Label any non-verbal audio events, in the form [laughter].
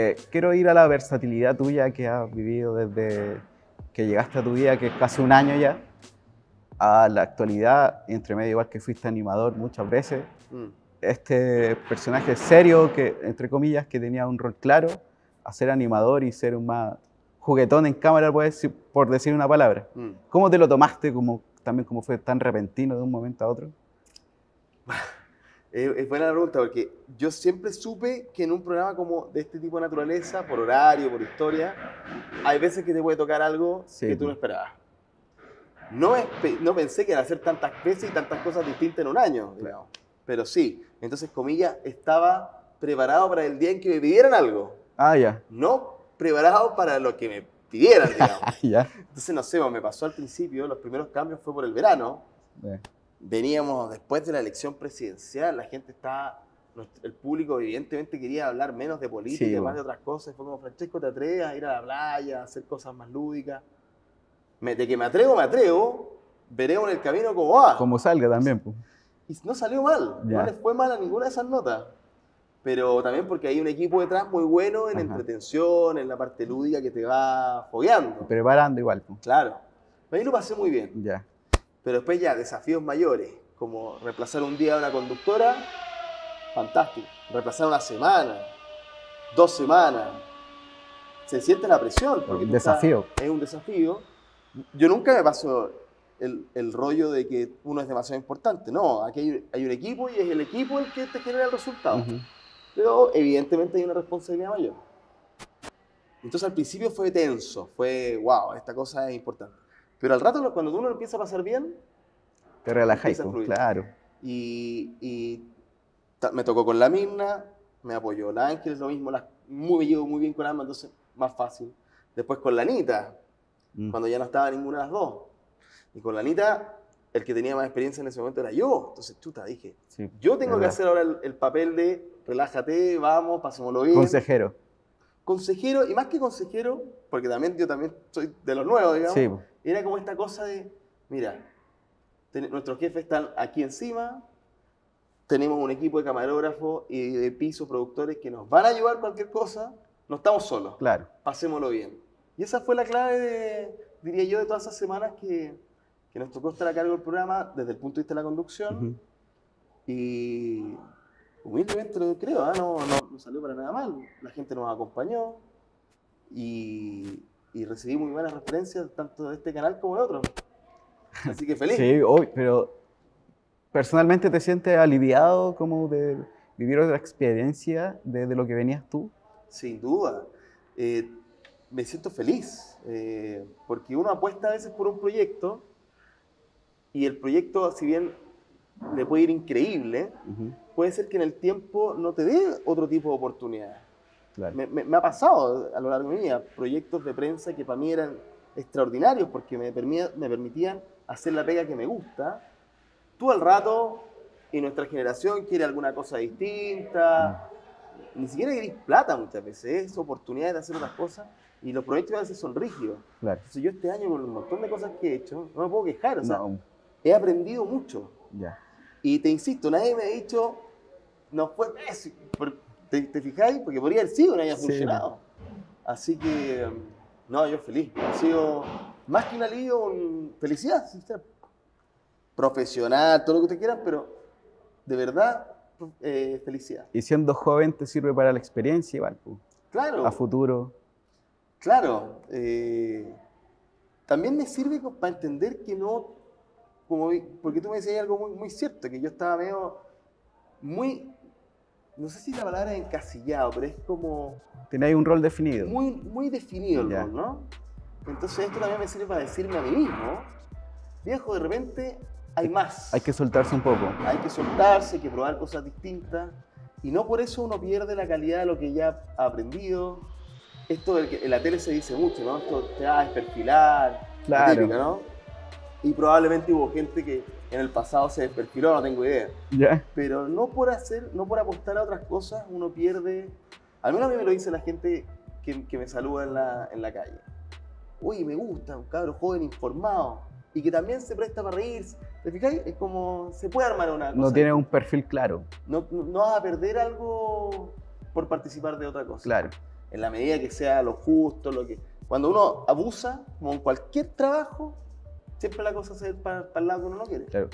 Eh, quiero ir a la versatilidad tuya que has vivido desde que llegaste a tu vida, que es casi un año ya, a la actualidad, entre medio igual que fuiste animador muchas veces. Mm. Este personaje serio, que entre comillas, que tenía un rol claro, a ser animador y ser un más juguetón en cámara, pues, por decir una palabra. Mm. ¿Cómo te lo tomaste? Como, también como fue tan repentino de un momento a otro. [laughs] Eh, es buena la pregunta porque yo siempre supe que en un programa como de este tipo de naturaleza, por horario, por historia, hay veces que te puede tocar algo Sí, que tú no pues. esperabas. No, espe- no pensé que iban a hacer tantas veces y tantas cosas distintas en un año, digamos. pero sí. Entonces, comillas, estaba preparado para el día en que me pidieran algo, Ah, ya. no preparado para lo que me pidieran, digamos. Ah, [laughs] ya. Entonces, no sé, me pasó al principio, los primeros cambios fue por el verano, Eh, veníamos después de la elección presidencial, la gente estaba, el público evidentemente quería hablar menos de política, Sí, más bueno. de otras cosas. Fue como, Francesco, ¿te atreves a ir a la playa, a hacer cosas más lúdicas? Me- de que me atrevo, me atrevo, veremos en el camino cómo va. Como salga también. pues. Y no salió mal, Ya. no les fue mal a ninguna de esas notas. Pero también porque hay un equipo detrás muy bueno en Ajá. entretención, en la parte lúdica que te va fogueando. Preparando igual. pues. Claro. Ahí lo pasé muy bien. Ya. Pero después ya, desafíos mayores, como reemplazar un día a una conductora, fantástico. Reemplazar una semana, dos semanas. Se siente la presión. Porque Un estás- desafío. es un desafío. Yo nunca me paso el, el rollo de que uno es demasiado importante. No, aquí hay, hay un equipo y es el equipo el que te genera el resultado. Ujú. Pero evidentemente hay una responsabilidad mayor. Entonces al principio fue tenso, fue, wow, esta cosa es importante. Pero al rato, cuando uno lo empieza a pasar bien, Te relajáis, claro. y, y me tocó con la Mirna, me apoyó la Ángeles, lo mismo, muy, llevo muy bien con ambas, entonces más fácil. Después con la Anita, Mm. cuando ya no estaba ninguna de las dos. Y con la Anita, el que tenía más experiencia en ese momento era yo. Entonces, chuta, dije, Sí, yo tengo que verdad. hacer ahora el, el papel de relájate, vamos, pasémoslo bien. Consejero. consejero, y más que consejero, porque también yo también soy de los nuevos, digamos, Sí. Era como esta cosa de, mira, ten- nuestros jefes están aquí encima, tenemos un equipo de camarógrafos y de piso productores que nos van a ayudar cualquier cosa, no estamos solos, claro. pasémoslo bien. Y esa fue la clave, de, diría yo, de todas esas semanas que, que nos tocó estar a cargo del programa desde el punto de vista de la conducción. Ujú. Y humildemente lo creo, ¿ah? no, no, no salió para nada mal. La gente nos acompañó y, y recibí muy buenas referencias tanto de este canal como de otros. Así que feliz. [laughs] Sí, hoy, pero personalmente te sientes aliviado como de vivir otra experiencia de, de lo que venías tú. Sin duda. Eh, me siento feliz eh, porque uno apuesta a veces por un proyecto y el proyecto, si bien le puede ir increíble, Ujú, puede ser que en el tiempo no te dé otro tipo de oportunidades. Claro. Me, me- me ha pasado a lo largo de mi vida proyectos de prensa que para mí eran extraordinarios porque me, permía- me permitían hacer la pega que me gusta. Tú al rato y nuestra generación quiere alguna cosa distinta. Ni siquiera querés plata muchas veces, es oportunidad de hacer otras cosas y los proyectos a veces son rígidos. claro. Entonces yo este año con un montón de cosas que he hecho, no me puedo quejar, o sea, No, he aprendido mucho. Y te insisto, nadie me ha dicho, no fue pésimo. ¿Te, te fijáis? Porque podría haber sido, no haya Sí. funcionado. Así que, no, yo feliz. Ha sido más que un alivio, un felicidad. Profesional, todo lo que ustedes quieran, pero de verdad, eh, felicidad. Y siendo joven te sirve para la experiencia igual, Claro. a futuro. Claro, eh, también me sirve para entender que no, como, porque tú me decías algo muy, muy cierto, que yo estaba medio, muy, no sé si la palabra es encasillado, pero es como Tenéis un rol definido. muy, muy definido el Ya. rol, ¿no? Entonces esto también me sirve para decirme a mí mismo, viejo, de repente hay más. Hay que soltarse un poco. Hay que soltarse, hay que probar cosas distintas. Y no por eso uno pierde la calidad de lo que ya ha aprendido. Esto del que en la tele se dice mucho, ¿no? Esto te va a desperfilar. la Claro. típica, ¿no? Y probablemente hubo gente que en el pasado se desperfiló, no tengo idea. ¿Ya? Pero no por hacer, no por apostar a otras cosas, uno pierde. Al menos a mí me lo dice la gente que, que me saluda en la, en la calle. Uy, me gusta, un cabro joven informado. Y que también se presta para reírse. ¿Te fijáis? Es como, se puede armar una cosa. No tiene un perfil claro. No- no vas a perder algo por participar de otra cosa. Claro. en la medida que sea lo justo, lo que... Cuando uno abusa, como en cualquier trabajo, siempre la cosa se para, para el lado que uno no quiere. Claro.